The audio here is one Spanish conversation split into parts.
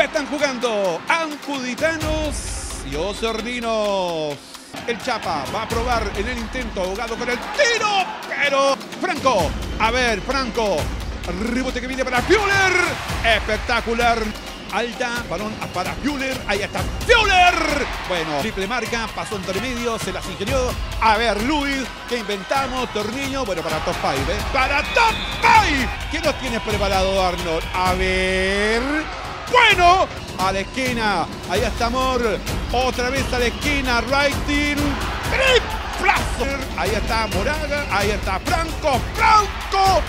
Ya están jugando Ancuditanos y Osorninos. El Chapa va a probar en el intento, ahogado con el tiro, pero Franco, a ver, Franco, rebote que viene para Fuller, espectacular. Alta, balón para Fuller, ahí está Fuller. Bueno, triple marca, pasó entre medio, se las ingenió. A ver, Luis, ¿qué inventamos? Tornillo, bueno, para Top 5, ¿eh? Para Top 5. ¿Qué nos tienes preparado, Arnold? A ver. Bueno, a la esquina. Ahí está Amor. Otra vez a la esquina. Writing. Triplazo. Ahí está Moraga. Ahí está Franco. Franco.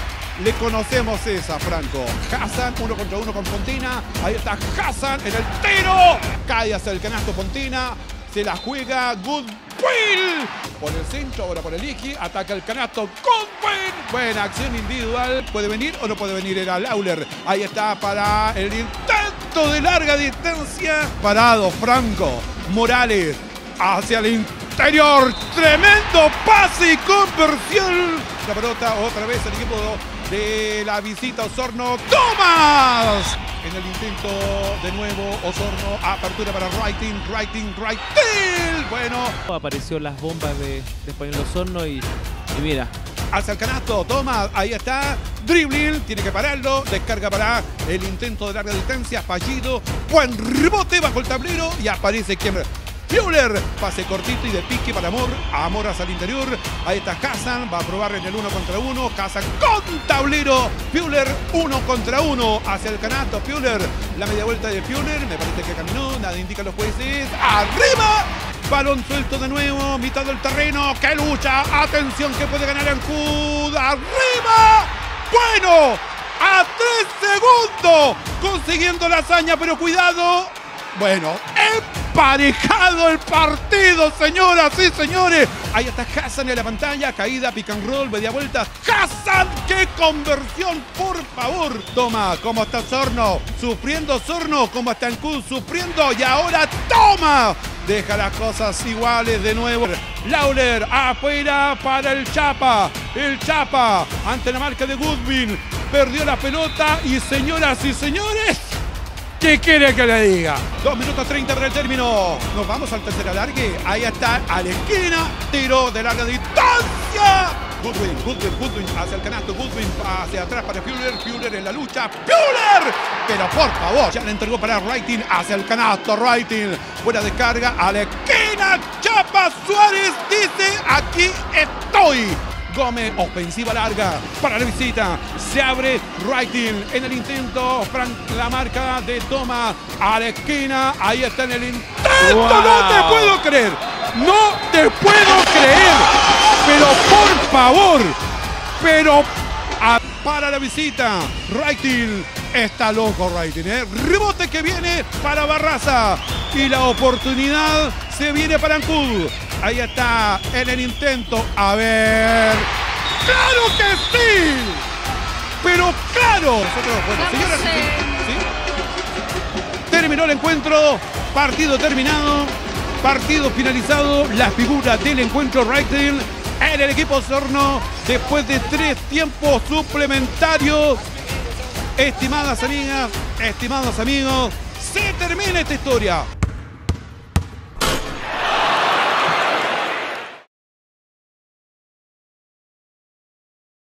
Le conocemos esa, Franco. Hassan, uno contra uno con Fontina. Ahí está Hassan en el tiro. Cae hacia el canasto Fontina. Se la juega Goodwill. Por el centro, ahora por el Iki. Ataca el canasto Goodwill. Buena acción individual. ¿Puede venir o no puede venir? Era Lauler. Ahí está para el de larga distancia. Parado Franco. Morales hacia el interior. Tremendo pase y conversión. La pelota otra vez el equipo de la visita Osorno. ¡Tomás! En el intento de nuevo Osorno. Apertura para Writing, Writing, Writing. Bueno. Apareció las bombas de, de Español Osorno y, y mira, hacia el canasto, toma, ahí está, dribbling, tiene que pararlo, descarga para el intento de larga distancia, fallido, buen rebote bajo el tablero y aparece quien Fuller, pase cortito y de pique para Amor, Amor hacia el interior, ahí está Hassan, va a probar en el uno contra uno, Hassan con tablero, Fuller uno contra uno hacia el canasto, Fuller, la media vuelta de Fuller, me parece que caminó, nada indica los jueces, arriba, Balón suelto de nuevo, mitad del terreno. ¡Qué lucha! ¡Atención que puede ganar Ancud! ¡Arriba! ¡Bueno! ¡A tres segundos! Consiguiendo la hazaña, pero cuidado. Bueno, emparejado el partido, señoras y señores. Ahí está Hassan en la pantalla, caída, pick and roll, media vuelta. ¡Hassan! ¡Qué conversión, por favor! Toma, ¿cómo está Sorno? Sufriendo Sorno, ¿cómo está Ancud? Sufriendo y ahora toma. Deja las cosas iguales de nuevo. Lauler afuera para el Chapa. El Chapa ante la marca de Goodwin. Perdió la pelota y señoras y señores. ¿Qué quiere que le diga? Dos minutos 30 para el término. Nos vamos al tercer alargue. Ahí está a la esquina. Tiro de larga distancia. Goodwin, Goodwin, Goodwin hacia el canasto. Goodwin hacia atrás para Fuller. Fuller en la lucha. ¡Fuller! Pero por favor, ya le entregó para Writing hacia el canasto. Writing. Buena descarga a la esquina. Chapa Suárez dice: Aquí estoy. Gómez, ofensiva larga para la visita. Se abre Writing en el intento. Frank, la marca de toma a la esquina. Ahí está en el intento. Wow. No te puedo creer. No te puedo creer. Pero por favor. Pero a- para la visita. Writing está loco Writing. ¿eh? Rebote que viene para Barraza. Y la oportunidad se viene para Ancud. Ahí está en el intento. A ver. ¡Claro que sí! Pero claro. Nosotros, bueno, señoras y señores, ¿sí? Terminó el encuentro. Partido terminado. Partido finalizado. La figura del encuentro Writing en el equipo Sorno. Después de tres tiempos suplementarios. Estimadas amigas, estimados amigos, se termina esta historia.